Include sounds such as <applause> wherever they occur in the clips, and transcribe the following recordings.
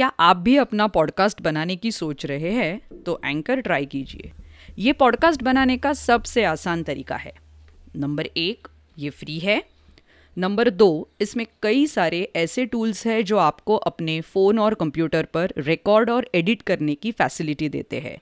क्या आप भी अपना पॉडकास्ट बनाने की सोच रहे हैं? तो एंकर ट्राई कीजिए। ये पॉडकास्ट बनाने का सबसे आसान तरीका है। नंबर एक, ये फ्री है। नंबर दो, इसमें कई सारे ऐसे टूल्स हैं जो आपको अपने फ़ोन और कंप्यूटर पर रिकॉर्ड और एडिट करने की फैसिलिटी देते हैं।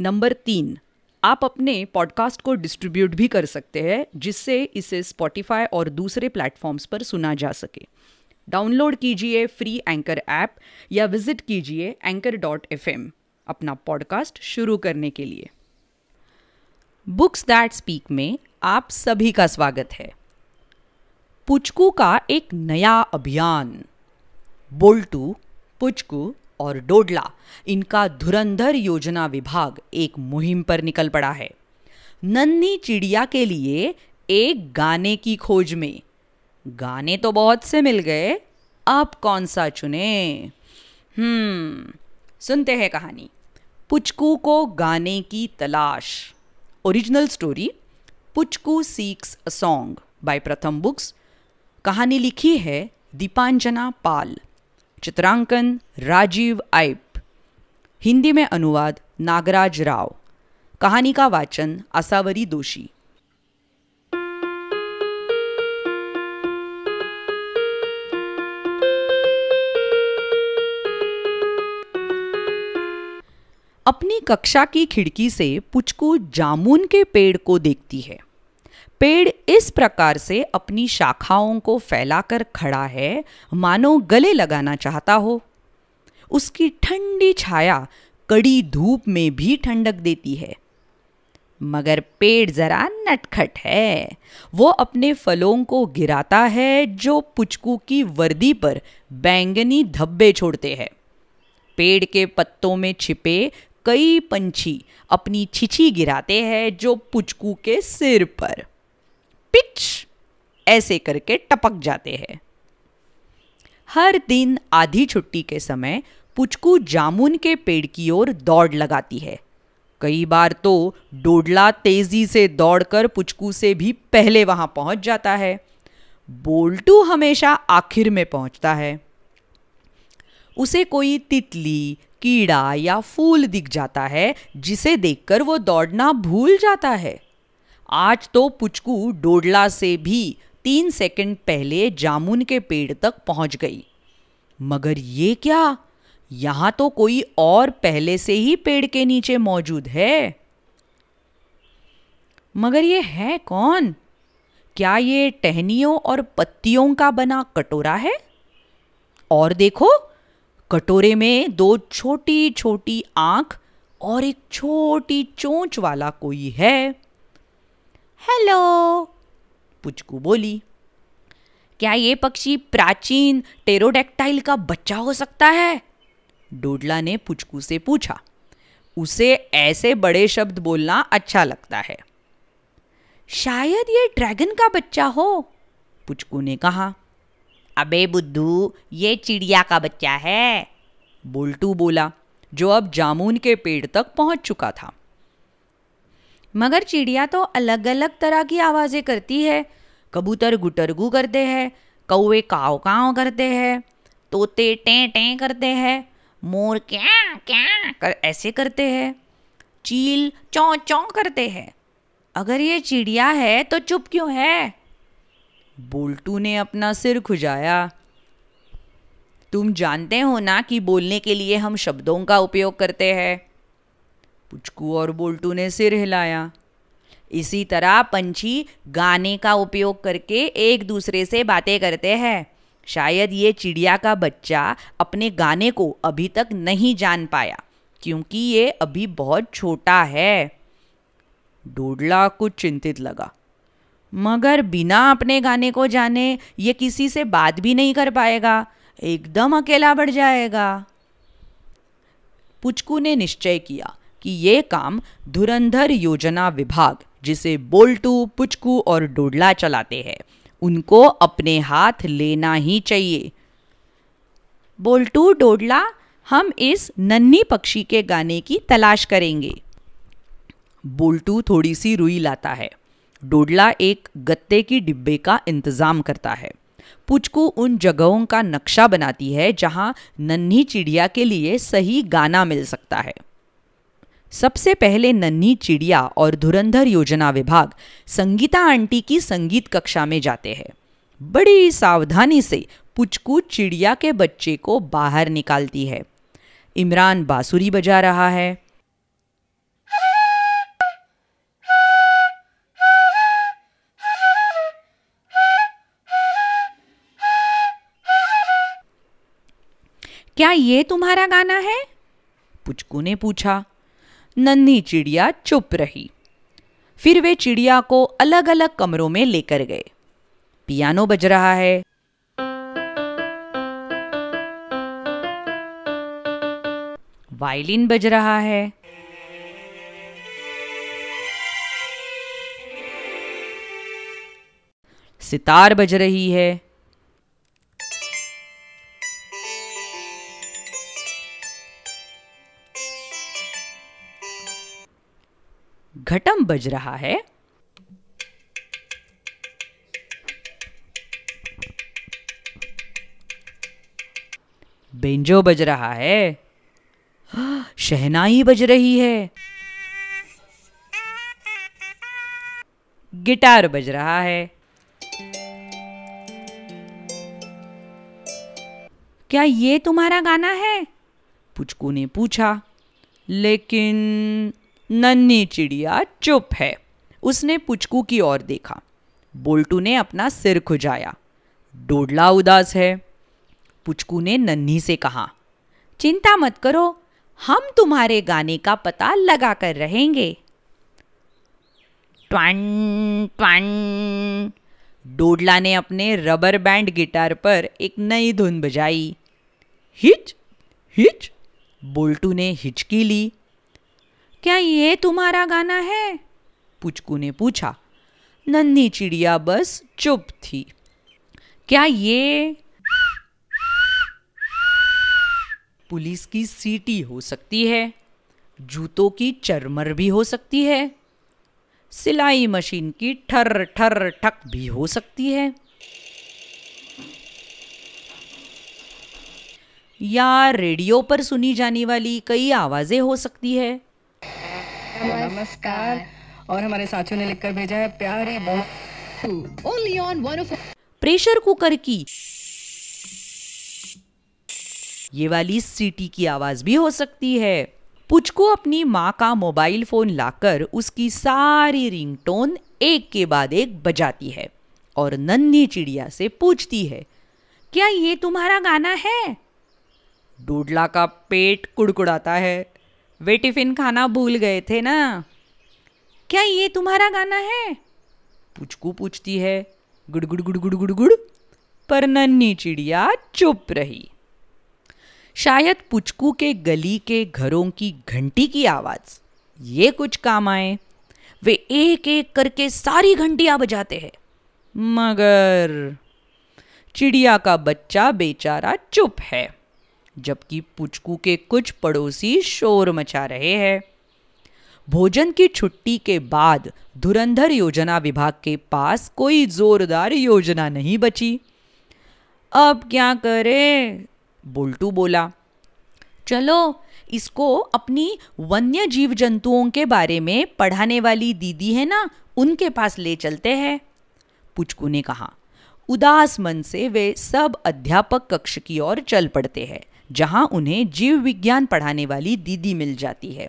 नंबर तीन, आप अपने पॉडकास्ट को डिस्ट्रीब्यूट भी कर सकते हैं, जिससे इसे स्पॉटिफाई और दूसरे प्लेटफॉर्म्स पर सुना जा सके। डाउनलोड कीजिए फ्री एंकर ऐप या विज़िट कीजिए एंकर डॉट एफ़ अपना पॉडकास्ट शुरू करने के लिए। बुक्स दैट स्पीक में आप सभी का स्वागत है। पुचकू का एक नया अभियान। बोल्टू, पुचकू और डोडला, इनका धुरंधर योजना विभाग एक मुहिम पर निकल पड़ा है। नन्ही चिड़िया के लिए एक गाने की खोज में गाने तो बहुत से मिल गए, आप कौन सा चुने? हम्म सुनते हैं कहानी। पुचकू को गाने की तलाश। Original story, Puchku seeks a song by Pratham Books. कहानी लिखी है दीपांजना पाल, चित्रांकन राजीव आइप। हिंदी में अनुवाद नागराज राव। कहानी का वाचन आसावरी दोषी। अपनी कक्षा की खिड़की से पुचकू जामुन के पेड़ को देखती है। पेड़ इस प्रकार से अपनी शाखाओं को फैलाकर खड़ा है, मानो गले लगाना चाहता हो। उसकी ठंडी छाया कड़ी धूप में भी ठंडक देती है। मगर पेड़ जरा नटखट है। वो अपने फलों को गिराता है, जो पुचकू की वर्दी पर बैंगनी धब्बे छोड़ते हैं। पेड़ के पत्तों में छिपे कई पंछी अपनी छिछी गिराते हैं जो पुचकू के सिर पर। पिच! ऐसे करके टपक जाते हैं। हर दिन आधी छुट्टी के समय पुचकू जामुन के पेड़ की ओर दौड़ लगाती है। कई बार तो डोडला तेज़ी से दौड़कर पुचकू से भी पहले वहाँ पहुँच जाता है। बोल्टू हमेशा आखिर में पहुँचता है। उसे कोई तितली कीड़ा या फूल दिख जाता है, जिसे देखकर वो दौड़ना भूल जाता है। आज तो पुचकू डोडला से भी तीन सेकंड पहले जामुन के पेड़ तक पहुँच गई। मगर ये क्या? यहाँ तो कोई और पहले से ही पेड़ के नीचे मौजूद है। मगर ये है कौन? क्या ये टहनियों और पत्तियों का बना कटोरा है? और देखो कटोरे में दो छोटी छोटी आँख और एक छोटी चोंच वाला कोई है। हेलो, पुचकू बोली। क्या ये पक्षी प्राचीन टेरोडेक्टाइल का बच्चा हो सकता है? डोडला ने पुचकू से पूछा। उसे ऐसे बड़े शब्द बोलना अच्छा लगता है। शायद ये ड्रैगन का बच्चा हो, पुचकू ने कहा। अबे बुद्धू, ये चिड़िया का बच्चा है। बुलटू बोला, जो अब जामुन के पेड़ तक पहुँच चुका था। मगर चिड़िया तो अलग अलग तरह की आवाज़ें करती है। कबूतर गुटरगू करते हैं, कौवे काव काव करते हैं, तोते टें टें करते हैं, मोर क्या क्या कर ऐसे करते हैं, चील चौ चौ करते हैं। अगर ये चिड़िया है तो चुप क्यों है? बोल्टू ने अपना सिर खुजाया। तुम जानते हो ना कि बोलने के लिए हम शब्दों का उपयोग करते हैं। पुचकू और बोल्टू ने सिर हिलाया। इसी तरह पंछी गाने का उपयोग करके एक दूसरे से बातें करते हैं। शायद ये चिड़िया का बच्चा अपने गाने को अभी तक नहीं जान पाया, क्योंकि ये अभी बहुत छोटा है। डोडला कुछ चिंतित लगा। मगर बिना अपने गाने को जाने ये किसी से बात भी नहीं कर पाएगा। एकदम अकेला बढ़ जाएगा। पुचकू ने निश्चय किया कि ये काम धुरंधर योजना विभाग, जिसे बोल्टू, पुचकू और डोडला चलाते हैं, उनको अपने हाथ लेना ही चाहिए। बोल्टू, डोडला, हम इस नन्ही पक्षी के गाने की तलाश करेंगे। बोल्टू थोड़ी सी रुई लाता है। डोडला एक गत्ते की डिब्बे का इंतज़ाम करता है। पुचकू उन जगहों का नक्शा बनाती है जहाँ नन्ही चिड़िया के लिए सही गाना मिल सकता है। सबसे पहले नन्ही चिड़िया और धुरंधर योजना विभाग संगीता आंटी की संगीत कक्षा में जाते हैं। बड़ी सावधानी से पुचकू चिड़िया के बच्चे को बाहर निकालती है। इमरान बांसुरी बजा रहा है। क्या ये तुम्हारा गाना है? पुचकू ने पूछा। नन्ही चिड़िया चुप रही। फिर वे चिड़िया को अलग अलग कमरों में लेकर गए। पियानो बज रहा है। वायलिन बज रहा है। सितार बज रही है। घटम बज रहा है। बेंजो बज रहा है। शहनाई बज रही है। गिटार बज रहा है। क्या ये तुम्हारा गाना है? पुचकू ने पूछा। लेकिन नन्ही चिड़िया चुप है। उसने पुचकू की ओर देखा। बोल्टू ने अपना सिर खुजाया। डोडला उदास है। पुचकू ने नन्ही से कहा, चिंता मत करो, हम तुम्हारे गाने का पता लगा कर रहेंगे। ट्वन ट्वन। डोडला ने अपने रबर बैंड गिटार पर एक नई धुन बजाई। Hitch hitch. बोल्टू ने हिचकी ली। क्या ये तुम्हारा गाना है? पुचकू ने पूछा। नन्ही चिड़िया बस चुप थी। क्या ये पुलिस की सीटी हो सकती है? जूतों की चरमर भी हो सकती है? सिलाई मशीन की ठर ठर ठक भी हो सकती है? या रेडियो पर सुनी जाने वाली कई आवाज़ें हो सकती है? नमस्कार। और हमारे साथियों ने लिखकर भेजा है प्यारी only on one of pressure cooker की। ये वाली सीटी की आवाज़ भी हो सकती है। पुचको अपनी माँ का मोबाइल फ़ोन लाकर उसकी सारी रिंगटोन एक के बाद एक बजाती है और नन्ही चिड़िया से पूछती है क्या ये तुम्हारा गाना है? डोडला का पेट कुड़कुड़ाता है। वे टिफ़िन खाना भूल गए थे ना? क्या ये तुम्हारा गाना है? पुचकू पूछती है। गुड़ गुड़ गुड़ गुड़ गुड़ गुड़ पर नन्ही चिड़िया चुप रही। शायद पुचकू के गली के घरों की घंटी की आवाज़। ये कुछ काम आए। वे एक एक करके सारी घंटियाँ बजाते हैं। मगर चिड़िया का बच्चा बेचारा चुप है। जबकि पुचकू के कुछ पड़ोसी शोर मचा रहे हैं। भोजन की छुट्टी के बाद धुरंधर योजना विभाग के पास कोई जोरदार योजना नहीं बची। अब क्या करें? बोल्टू बोला, चलो, इसको अपनी वन्य जीव जंतुओं के बारे में पढ़ाने वाली दीदी है ना, उनके पास ले चलते हैं। पुचकू ने कहा, उदास मन से वे सब अध्यापक कक्ष की ओर चल पड़ते हैं। जहाँ उन्हें जीव विज्ञान पढ़ाने वाली दीदी मिल जाती है।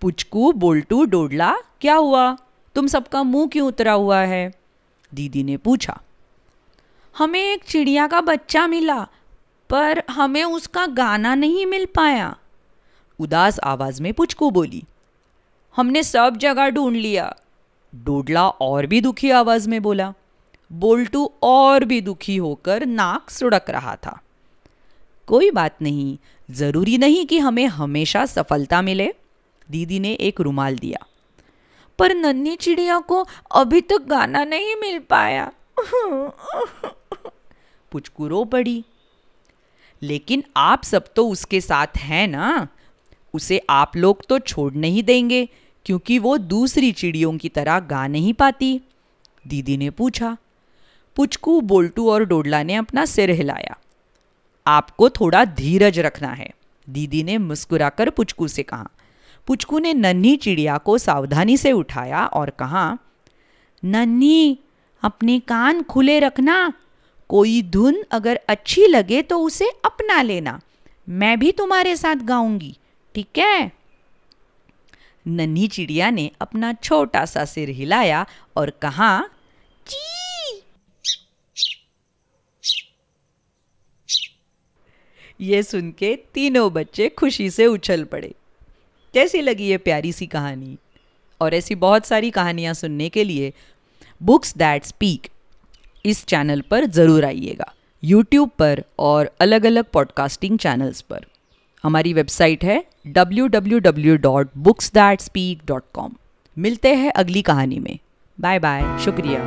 पुचकू, बोल्टू, डोडला, क्या हुआ? तुम सबका मुँह क्यों उतरा हुआ है? दीदी ने पूछा। हमें एक चिड़िया का बच्चा मिला, पर हमें उसका गाना नहीं मिल पाया। उदास आवाज़ में पुचकू बोली, हमने सब जगह ढूंढ लिया। डोडला और भी दुखी आवाज़ में बोला, बोल्टू और भी दुखी होकर नाक सुड़क रहा था। कोई बात नहीं। ज़रूरी नहीं कि हमें हमेशा सफलता मिले। दीदी ने एक रुमाल दिया। पर नन्ही चिड़िया को अभी तक गाना नहीं मिल पाया। <laughs> पुचकू रो पड़ी। लेकिन आप सब तो उसके साथ हैं ना। उसे आप लोग तो छोड़ नहीं देंगे, क्योंकि वो दूसरी चिड़ियों की तरह गा नहीं पाती। दीदी ने पूछा। पुचकू, बोल्टू और डोडला ने अपना सिर हिलाया। आपको थोड़ा धीरज रखना है। दीदी ने मुस्कुराकर पुचकू से कहा। पुचकू ने नन्ही चिड़िया को सावधानी से उठाया और कहा, नन्ही, अपने कान खुले रखना। कोई धुन अगर अच्छी लगे तो उसे अपना लेना। मैं भी तुम्हारे साथ गाऊँगी, ठीक है? नन्ही चिड़िया ने अपना छोटा सा सिर हिलाया और कहा ची ये सुन के तीनों बच्चे खुशी से उछल पड़े। कैसी लगी ये प्यारी सी कहानी? और ऐसी बहुत सारी कहानियाँ सुनने के लिए बुक्स दैट स्पीक इस चैनल पर ज़रूर आइएगा। यूट्यूब पर और अलग अलग पॉडकास्टिंग चैनल्स पर। हमारी वेबसाइट है www.booksthatspeak.com मिलते हैं अगली कहानी में। बाय बाय शुक्रिया।